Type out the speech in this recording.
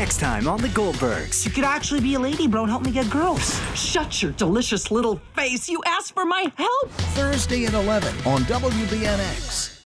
Next time on The Goldbergs. You could actually be a lady, bro, and help me get girls. Shut your delicious little face. You asked for my help. Thursday at 11 on WBNX.